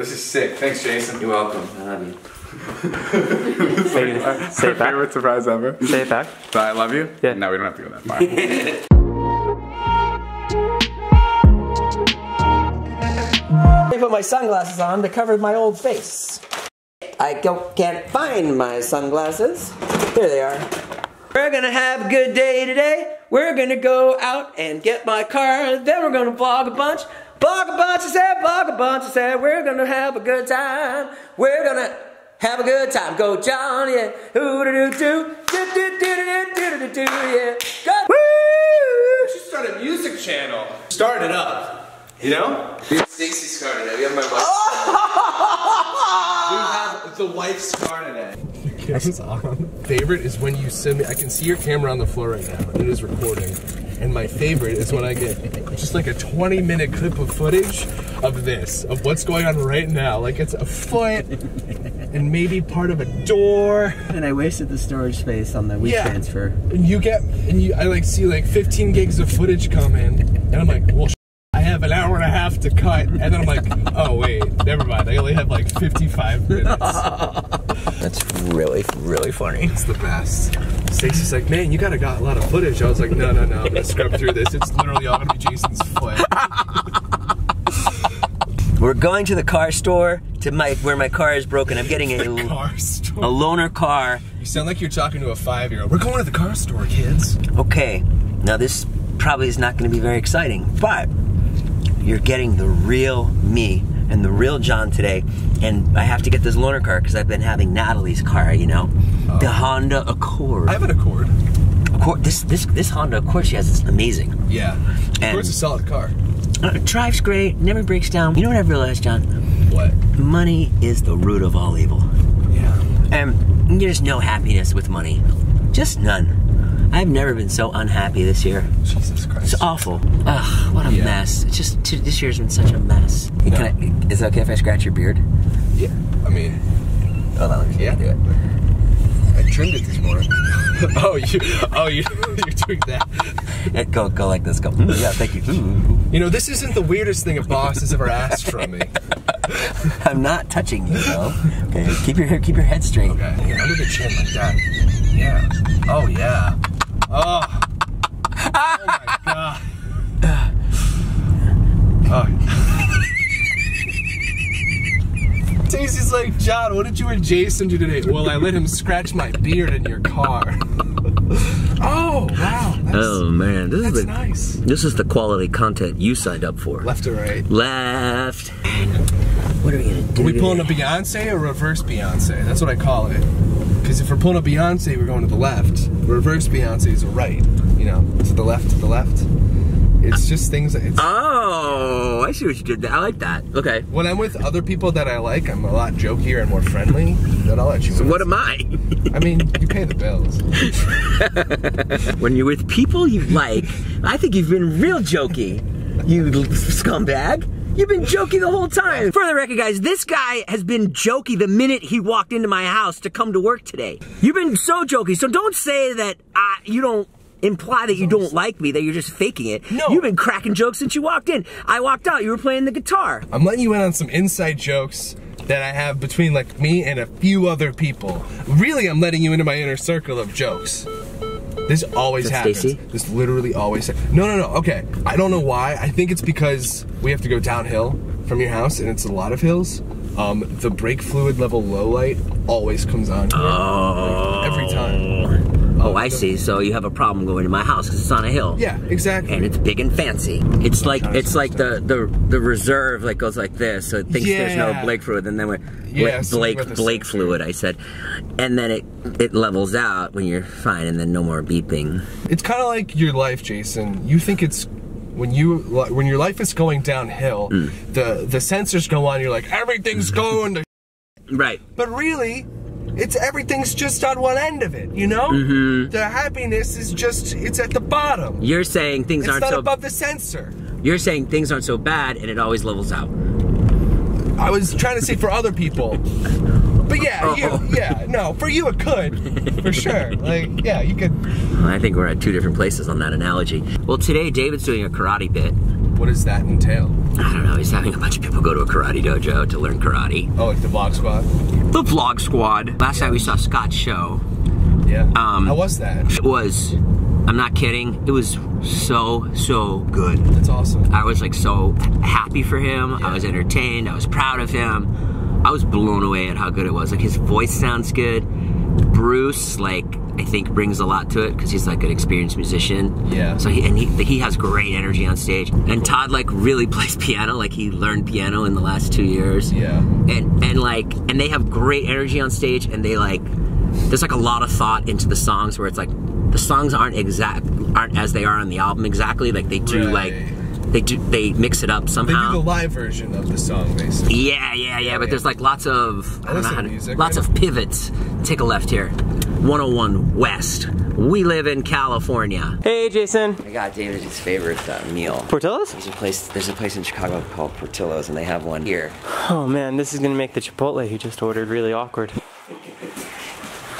This is sick. Thanks, Jason. You're welcome. I love you. Say it Our back. favorite surprise ever. Say it back. So I love you? Yeah. No, we don't have to go that far. I put my sunglasses on to cover my old face. I go, can't find my sunglasses. There they are. We're gonna have a good day today. We're gonna go out and get my car. Then we're gonna vlog a bunch. Vlog a bunch, I said, vlog a bunch, I said. We're gonna have a good time. We're gonna have a good time. Go John, yeah. Ooh, doo, doo, doo. Do, do, do, do, do, do, do, yeah. Go. Woo! should start a music channel. Start it up. You know? Stacy started it. We have my wife. We have the wife star today. Camera's on. Favorite is when you send me. I can see your camera on the floor right now, it is recording. And my favorite is when I get just like a 20 minute clip of footage of this, of what's going on right now. Like it's a foot and maybe part of a door. And I wasted the storage space on the WeTransfer. Yeah. transfer. And you get, and you, I like see like 15 gigs of footage come in, and I'm like, well, I have an hour and a half to cut, and then I'm like, oh wait, never mind. I only have like 55 minutes. That's really, really funny. It's the best. Stacey's like, man, you gotta got a lot of footage. I was like, no, no, no, I'm gonna scrub through this. It's literally all gonna be Jason's foot. We're going to the car store to my where my car is broken. I'm getting a, car store. a loaner car. You sound like you're talking to a five-year-old. We're going to the car store, kids. Okay, now this probably is not going to be very exciting, but you're getting the real me and the real John today. And I have to get this loaner car because I've been having Natalie's car, you know, the Honda Accord. I have an Accord. Accord. This this this Honda Accord she has is amazing. Yeah. And- Accord's a solid car. Uh, It drives great, never breaks down. You know what I've realized, John? What? Money is the root of all evil. Yeah. And there's no happiness with money. Just none. I've never been so unhappy this year. Jesus Christ. It's awful. Ugh, what a Yeah. mess. It's just, t- this year's been such a mess. No. Can I, is it okay if I scratch your beard? Yeah. I mean, Hold on, let me see. Yeah. Do it. I trimmed it this morning. oh, you. Oh, you. You're doing that. Yeah, Go, go like this. Go. Mm, yeah, thank you. You know, this isn't the weirdest thing a boss has ever asked from me. I'm not touching you, though. Okay, keep your keep your head straight. Okay. Yeah, under the chin like that. Yeah. Oh yeah. Oh. Oh my god. Oh. Stacey's like, John, what did you and Jason do today? Well, I let him scratch my beard in your car. oh, wow. That's, Oh man, this is the nice. this is the quality content you signed up for. Left or right? Left. What are we gonna do? Are we pulling a? Beyonce or reverse Beyonce? That's what I call it. Because if we're pulling a Beyonce, we're going to the left. Reverse Beyonce is a right. You know, to the left, to the left. It's just things that it's. Oh, I see what you did there. I like that. Okay. when I'm with other people that I like, I'm a lot jokier and more friendly. Then I'll let you. So what am I? I mean, you pay the bills. when you're with people you like, I think you've been real jokey, you scumbag. You've been jokey the whole time. For the record, guys, this guy has been jokey the minute he walked into my house to come to work today. You've been so jokey, so don't say that uh, you don't imply that you don't like me, that you're just faking it. No. You've been cracking jokes since you walked in. I walked out, you were playing the guitar. I'm letting you in on some inside jokes that I have between like me and a few other people. Really, I'm letting you into my inner circle of jokes. This always Is that happens. Stacy? This literally always. Ha- no, no, no. Okay, I don't know why. I think it's because we have to go downhill from your house, and it's a lot of hills. Um, the brake fluid level low light always comes on. here, like, every time. Oh, I see. So you have a problem going to my house because it's on a hill. Yeah, exactly. and it's big and fancy. It's like trying to it's like the, the the reserve like goes like this, so it thinks there's no Blake fluid, and then we're Yeah, Blake something Blake, with Blake sensor. fluid. I said, and then it it levels out when you're fine, and then no more beeping. It's kind of like your life, Jason. You think it's when you when your life is going downhill, Mm. the the sensors go on. You're like everything's going to, Right. but really, it's everything's just on one end of it. You know, Mm-hmm. the happiness is just it's at the bottom. You're saying things It's aren't not so. above the sensor. You're saying things aren't so bad, and it always levels out. I was trying to say for other people. But yeah, Oh. you, yeah, no, for you it could, for sure. Like, yeah, you could. I think we're at two different places on that analogy. Well, today David's doing a karate bit, What does that entail? I don't know. He's having a bunch of people go to a karate dojo to learn karate. Oh, like the vlog squad? The Vlog Squad. Last night we saw Scott's show. Yeah. Um, How was that? It was, I'm not kidding, it was so, so good. That's awesome. I was like so happy for him. I was entertained. I was proud of him. I was blown away at how good it was. Like his voice sounds good. Bruce, like I think, brings a lot to it because he's like an experienced musician. Yeah. So he and he he has great energy on stage. And Todd like really plays piano. Like he learned piano in the last two years. Yeah. And and like and they have great energy on stage. And they like there's like a lot of thought into the songs where it's like the songs aren't exact aren't as they are on the album exactly. Like they do Right. like they do they mix it up somehow. They do the live version of the song, basically. Yeah, yeah, yeah, but there's like lots of I don't know how to, music, lots right? of pivots. Take a left here. 101 West. We live in California. Hey, Jason. I got David's favorite uh, meal. Portillo's? There's a place. There's a place in Chicago called Portillo's, and they have one here. Oh man, this is gonna make the Chipotle he just ordered really awkward.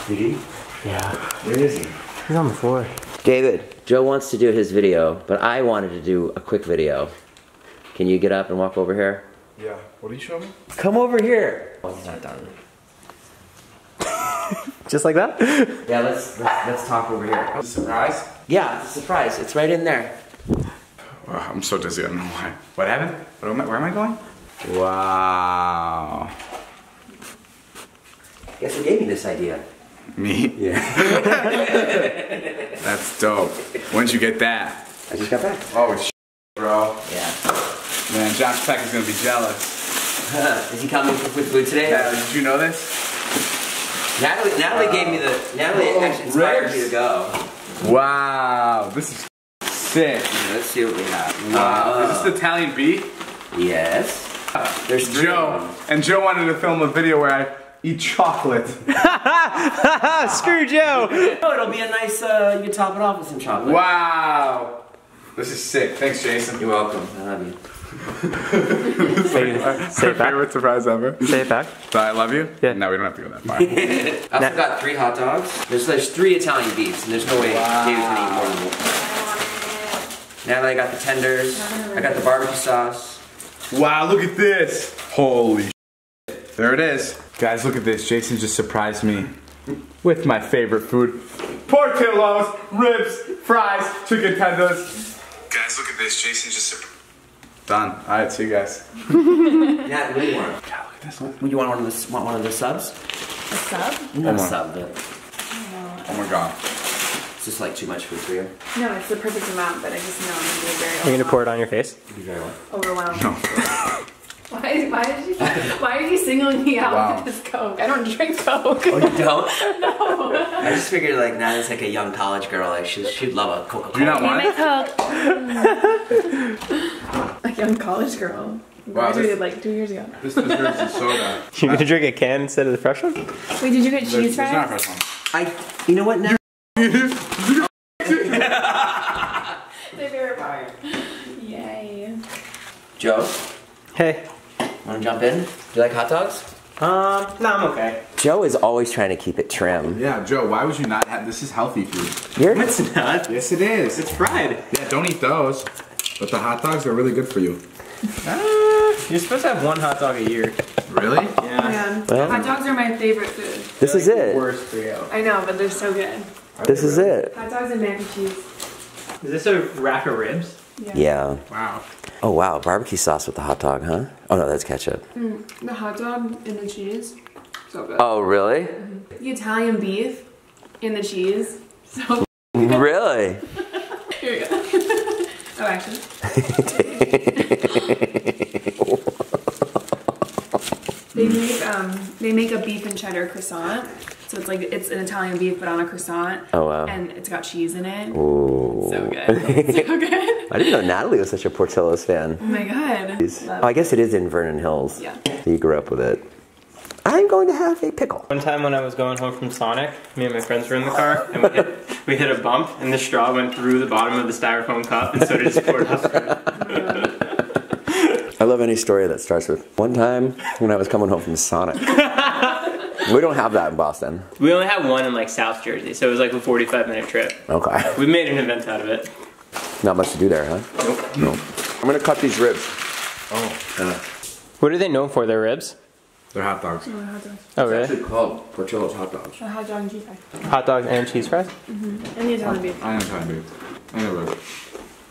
Did he? Yeah. Where is he? He's on the floor. David, Joe wants to do his video, but I wanted to do a quick video. Can you get up and walk over here? Yeah. What are you showing me? Come over here. Well, he's not done. Just like that? Yeah, let's let's, let's talk over here. Surprise? Yeah, it's a surprise. It's right in there. Oh, I'm so dizzy. I don't know why. What happened? What am I, where am I going? Wow. Guess who gave me this idea? Me? Yeah. That's dope. When'd you get that? I just got back. Oh, sh- bro. Yeah. Man, Josh Peck is gonna be jealous. Is he coming with food today? Yeah, did you know this? Natalie, Natalie gave me the. Natalie Oh, actually inspired ribs. me to go. Wow, this is sick. Let's see what we have. Wow. Uh, is this Italian beef? yes. There's Joe. And Joe wanted to film a video where I eat chocolate. Screw Joe! Oh, it'll be a nice. Uh, you can top it off with some chocolate. wow. This is sick. Thanks, Jason. You're welcome. I love you. Say, say it back. Favorite surprise ever. Say it back. So I love you? Yeah. No, we don't have to go that far. I also got three hot dogs. There's there's three Italian beefs, and there's no way David's gonna eat more than one. Natalie, I got the tenders. I got the barbecue sauce. Wow, look at this. Holy shit. There it is. Guys, look at this. Jason just surprised me with my favorite food. Portillo's, ribs, fries, chicken tenders. Guys, look at this. Jason just surprised Done. All right, see you guys. Nat, what do you want? God, look at this. Would you want one of the want one of the subs? A sub? Not a sub, but Oh my god. it's just like too much food for you. No, it's the perfect amount, but I just know I'm gonna be very Are you gonna pour it on your face? You very well. overwhelmed. No. Why, why, did you, why are you singling me out Wow. with this Coke? I don't drink Coke. Oh, you don't? no. I just figured like Natalie's like a young college girl. Like she's, she'd love a Coca Do you not Cola. want it? Coke. a young college girl. Wow, this- Graduated like two years ago. This deserves a soda. You're gonna drink a can instead of the fresh one? Wait, did you get cheese There's, there's not a fresh one. I. You know what? Now My favorite part. Yay. Joe, Hey. Want to jump in? Do you like hot dogs? Um, no, I'm okay. Joe is always trying to keep it trim. Yeah, Joe, why would you not have this? Is healthy food. You're It's not. Yes, it is. It's fried. Yeah, don't eat those. But the hot dogs are really good for you. Uh, you're supposed to have one hot dog a year. Really? Yeah. Man, Well- hot dogs are my favorite food. This is it. Worst for you. I know, but they're so good. This is it. Hot dogs and mac and cheese. Is this a rack of ribs? Yeah. Wow. Oh wow, barbecue sauce with the hot dog, huh? Oh no, that's ketchup. The hot dog and the cheese. So good. Oh really? The Italian beef and the cheese. So Really? here you go. oh, actually. they make um they make a beef and cheddar croissant. So it's like it's an Italian beef but on a croissant. Oh, wow. And it's got cheese in it. Ooh. So good. so good. I didn't know Natalie was such a Portillo's fan. Oh my god. Oh, I guess it is in Vernon Hills. Yeah. So you grew up with it. I'm going to have a pickle. One time when I was going home from Sonic, me and my friends were in the car, and we hit, we hit a bump, and the straw went through the bottom of the styrofoam cup, and so did his poured I love any story that starts with one time when I was coming home from Sonic. We don't have that in Boston. We only have one in like South Jersey, so it was like a 45 minute trip. Okay. We made an event out of it. Not much to do there, huh? Nope. No. I'm gonna cut these ribs. Oh. What are they known for? Their ribs? They're hot dogs. Oh, hot dogs. Oh, really? called Portillo's hot dogs. A hot dog and cheese fries. Hot dogs and cheese fries? Mm-hmm. And the Italian beef. I am trying to. I never.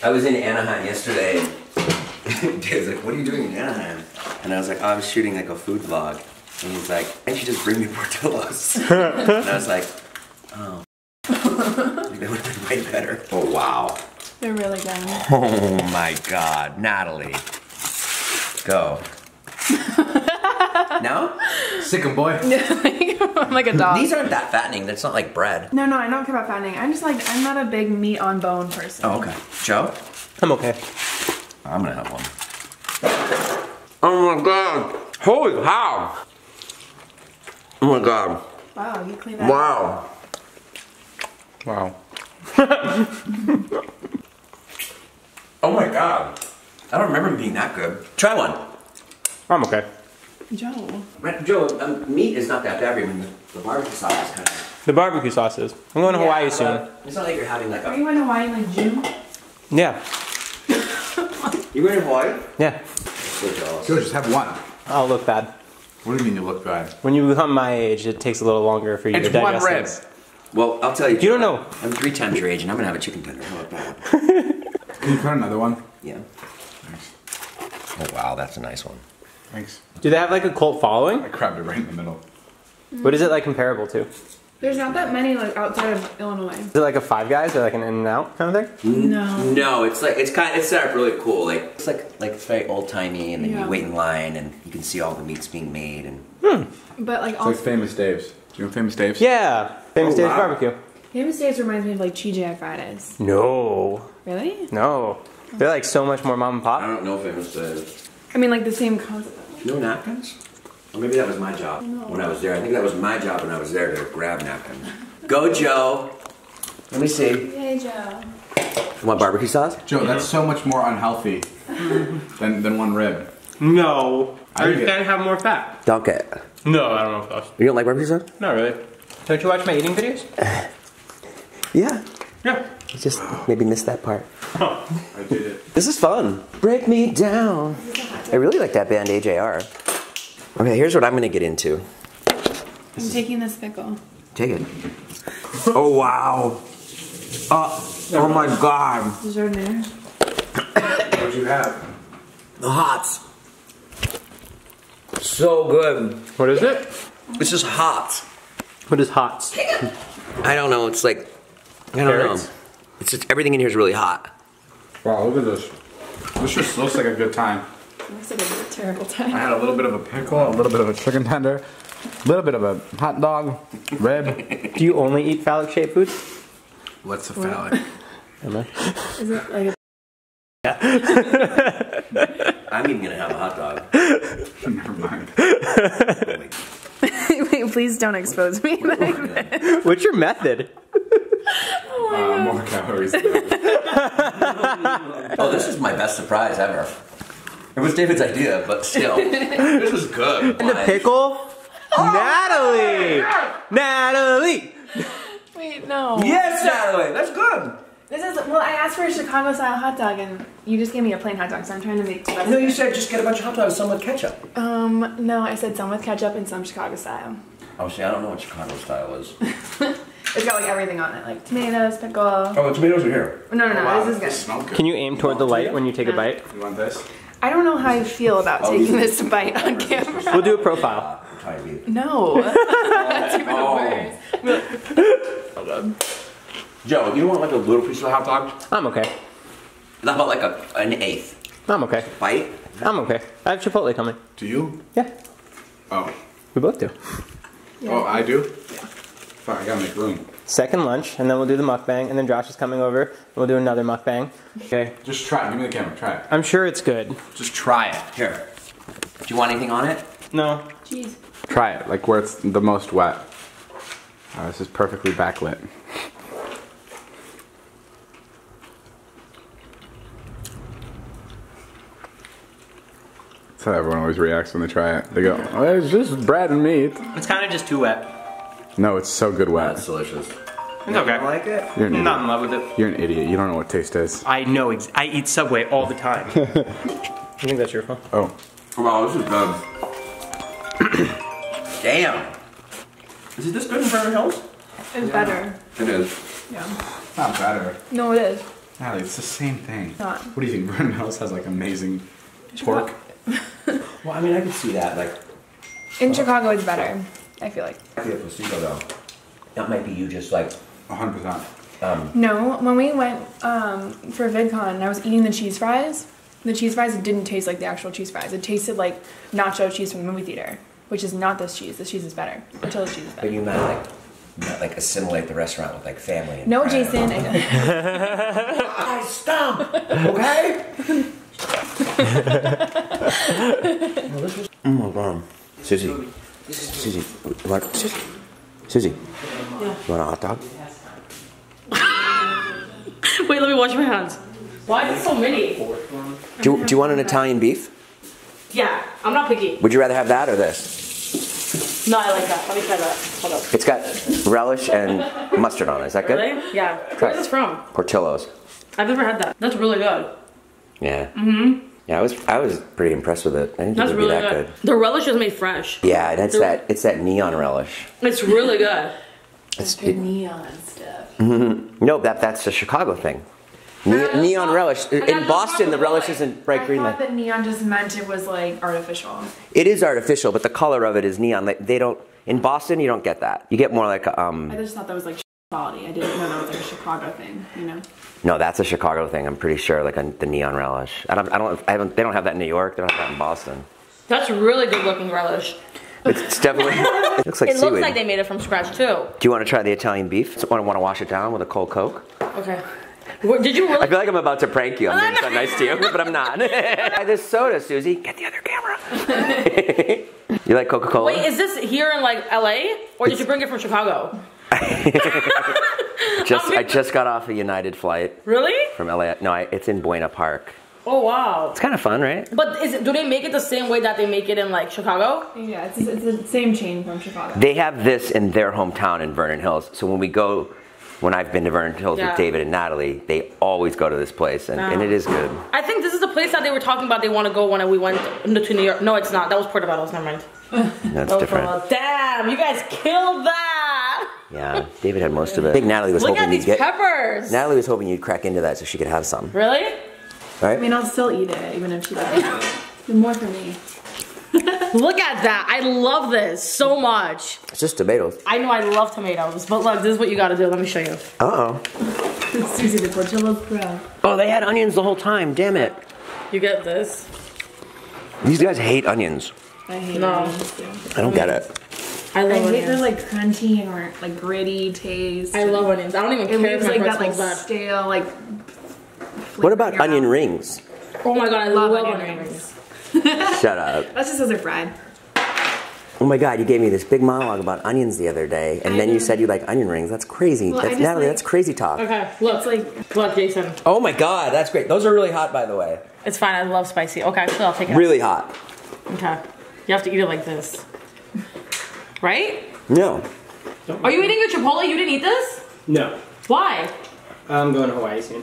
I was in Anaheim yesterday. Dave's like, "What are you doing in Anaheim?" And I was like, oh, "I was shooting like a food vlog." And he's like, "Why don't you just bring me Portillo's?" and I was like, "Oh, that would have been way better." Oh wow! They're really good. Oh my God, Natalie, go. no, Sick 'em, boy. I'm like a dog. these aren't that fattening. That's not like bread. no, no, I don't care about fattening. I'm just like, I'm not a big meat on bone person. Oh, okay. Joe, I'm okay. I'm gonna have one. Oh my God! Holy cow! Oh my God! Wow, you clean that Wow! Wow. Oh my God! I don't remember them being that good. Try one. I'm okay. Joe. Joe, um, meat is not that bad. I mean, the, the barbecue sauce is kind of. The barbecue sauces. I'm going to Yeah, Hawaii soon. It's not like you're having like a. Are you going to Hawaii like June? Yeah. You going to Hawaii? Yeah. So jealous. Joe, just have one. I'll look bad. What do you mean you look bad? When you become my age, it takes a little longer for you It's to one digest rib. things. Well, I'll tell you. You don't know. I'm three times your age, and I'm gonna have a chicken tender. How about that? Can you cut another one? Yeah. Nice. Oh wow, that's a nice one. Thanks. Do they have like a cult following? I grabbed it right in the middle. What is it like comparable to? Is There's not that many like outside of Illinois. Is it like a Five Guys or like an In and Out kind of thing? No. No, it's like it's kind. of, It's set up really cool. Like it's like like it's very old timey, and then Yeah. you wait in line, and you can see all the meats being made, and hmm. But like It's like Famous Dave's. Do you know Famous Dave's? Yeah. Famous Oh, Dave's wow. Barbecue. Famous Dave's reminds me of like TGI Fridays. No. Really? No. They're like so much more mom and pop. I don't know famous Dave's. I mean like the same concept. No napkins? Or maybe that was my job when I was there. I think that was my job when I was there to grab napkins. Go, Joe. Let me see. Hey Joe. You want barbecue sauce? Joe, that's so much more unhealthy than, than one rib. No. I I think just gotta have more fat. Dunk it. No, I don't know if that's. You don't like barbecue sauce? Not really. Don't you watch my eating videos? Yeah. Yeah. You just maybe missed that part. I did it. This is fun. Break me down. I really like that band AJR. Okay, here's what I'm gonna get into. I'm taking this pickle. Take it. Oh wow. Uh, oh my god. Dessert there. What'd you have? The hots. So good. What is it? It's just hot. What is hots? I don't know. It's like I don't Carrots? know. It's just everything in here is really hot. Wow, look at this. This just looks like a good time. Looks like a terrible I had a little bit of a pickle, a little bit of a chicken tender, a little bit of a hot dog, rib. Do you only eat phallic shaped foods? What's a phallic? Is it like Yeah. I'm even gonna have a hot dog. Never mind. Wait, please don't expose me. Like What's your method? Uh, more calories. Oh, this is my best surprise ever. It was David's idea, but still, this is good. And the pickle? Natalie! Natalie! Wait, no. Yes, Natalie, that's good. This is well. I asked for a Chicago style hot dog, and you just gave me a plain hot dog. So I'm trying to make. the best No, you it. said just get a bunch of hot dogs, some with ketchup. Um, no, I said some with ketchup and some Chicago style. Oh, see, I don't know what Chicago style is. It's got like everything on it, like tomatoes, pickle. Oh, the tomatoes are here. No, no, no. Wow, this is good. smells good. Can you aim toward the light when you take a bite? You want this? I don't know how I feel about Oh, taking this bite on camera. We'll do a profile. Ah, I'm trying to be. No. That's oh. even Oh. worse. Joe, you want like a little piece of hot dog? I'm okay. How about like a, an eighth I'm okay. bite? I'm okay. I have Chipotle coming. Do you? Yeah, Oh. we both do. Oh, I do? Fuck, I gotta make room. Second lunch, and then we'll do the mukbang, and then Josh is coming over, and we'll do another mukbang. Okay. Just try it. Give me the camera. Try it. I'm sure it's good. Just try it. Here. Do you want anything on it? No. Jeez. Try it, like where it's the most wet. Oh, this is perfectly backlit. That's how everyone always reacts when they try it. They go, oh, it's just bread and meat. It's kind of just too wet. No, it's so good wet. That's delicious. It's okay. I like it. You're an I'm not in love with it. You're an idiot. You don't know what taste is. I know. Ex- I eat Subway all the time. you think that's your fault? Oh. Wow, this is um, good. Damn. Is it this good in Vernon Hills? It's better. It is. Yeah. Not better. No, it is. Natalie, it's the same thing. Not. What do you think? Vernon Hills has like amazing pork. Well, I mean, I can see that. Like, In Chicago, it's better. I feel like. I feel placebo though. That might be you just like. 100%. No, when we went um, for VidCon, and I was eating the cheese fries. The cheese fries didn't taste like the actual cheese fries. It tasted like nacho cheese from the movie theater, which is not this cheese. This cheese is better. Portillo's cheese is better. But better. you meant like, you meant like assimilate the restaurant with like family. And No, friends. Jason. I I stomp. Okay. oh my god, Susie. Susie, you want Susie? Susie, you want a hot dog? Wait, let me wash my hands. Why is it so many? Do you, do you want an Italian beef? Yeah, I'm not picky. Would you rather have that or this? No, I like that. Let me try that. Hold up. It's got relish and mustard on it. Is that good? Really? Yeah. Where's this from? Portillo's. I've never had that. That's really good. Yeah. Mm-hmm. Yeah, I was I was pretty impressed with it. I didn't think That's it would really be that good. good. The relish is made fresh. Yeah, and it's The- that it's that neon relish. It's really good. It's, The it, neon stuff. no, that that's a Chicago thing. Ne- neon relish. got In no Boston, the problem with relish it. isn't bright green. I green. thought Like, that neon just meant it was like artificial. it is artificial, but the color of it is neon. Like, they don't in Boston. You don't get that. You get more like a, I um. I just thought that was like quality. I didn't know that was like a Chicago thing. You know. No, that's a Chicago thing. I'm pretty sure. Like a, the neon relish. I don't. I don't. I haven't. They don't have that in New York. They don't have that in Boston. That's really good looking relish. It's, it's definitely. It looks like It seaweed. looks like they made it from scratch too. Do you want to try the Italian beef? Want to, want to wash it down with a cold Coke? Okay. What, did you Really? I feel like I'm about to prank you. I'm being so nice to you, but I'm not. Try this soda, Susie. Get the other camera. you like Coca Cola? Wait, is this here in like LA or did you bring it from Chicago? just I just got off a United flight Really? from LA. No, I, it's in Buena Park. Oh wow. It's kind of fun, right? But is it, do they make it the same way that they make it in like Chicago? Yeah, it's, it's the same chain from Chicago. They have this in their hometown in Vernon Hills. So when we go, when I've been to Vernon Hills Yeah. with David and Natalie, they always go to this place, and, and it ah. is good. I think this is the place that they were talking about they want to go when we went to New York. No, it's not. That was Portobello's. Never mind. That's That different. Damn, you guys killed that. Yeah, David had most of it. I think Natalie was Look hoping these you'd get. peppers. Natalie was hoping you'd crack into that so she could have some. Really? Right? I mean, I'll still eat it even if she doesn't. The more for me. Look at that. I love this so much. It's just tomatoes. I know I love tomatoes, but look, this is what you gotta do. Let me show you. Uh oh. Susie, the Portillo's pro. Oh, they had onions the whole time. Damn it. You get this. These guys hate onions. I hate No. onions too. I don't get it. I love I love hate onions. their like crunchy or like gritty taste. I love onions. I don't even It care leaves if my like that like bad. stale like. What about flavor in your onion mouth. rings? Oh my god, I Love love, onion onion rings. rings. Shut up. That's just as they're fried. Oh my god, you gave me this big monologue about onions the other day, and then you said you like onion rings. That's crazy. Well, that's Natalie, like- that's crazy talk. Okay, look, It's like look, Jason. Oh my god, that's great. Those are really hot by the way. It's fine. I love spicy. Okay, so I'll take it. Really hot. Okay. You have to eat it like this. Right? No. Are you eating your Chipotle? You didn't eat this? No. Why? I'm going to Hawaii soon.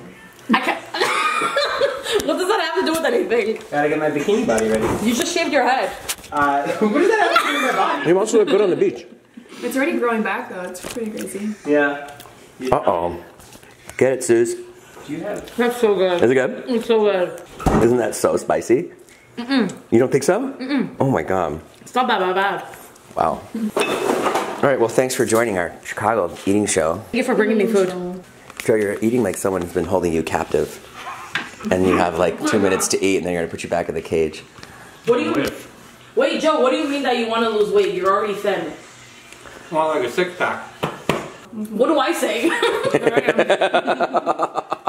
I can't. what does that have to do with anything? Gotta get my bikini body ready. You just shaved your head. Uh, what does that have to do with my body? You also look good on the beach. it's already growing back though. It's pretty crazy. Yeah. Uh oh. Get it, Suze. Do you have? That's so good. Is it good? It's so good. Isn't that so spicy? Mm-mm. You don't think so? Mm-mm. Oh my god. It's not bad, bad, bad. Wow. All right, well, thanks for joining our Chicago eating show. Thank you for bringing me food. Joe, you're eating like someone's been holding you captive. And you have like two minutes to eat, and then you're gonna put you back in the cage. What do you mean? Wait, Joe, what do you mean that you want to lose weight? You're already thin. Well, like a six pack. What do I say?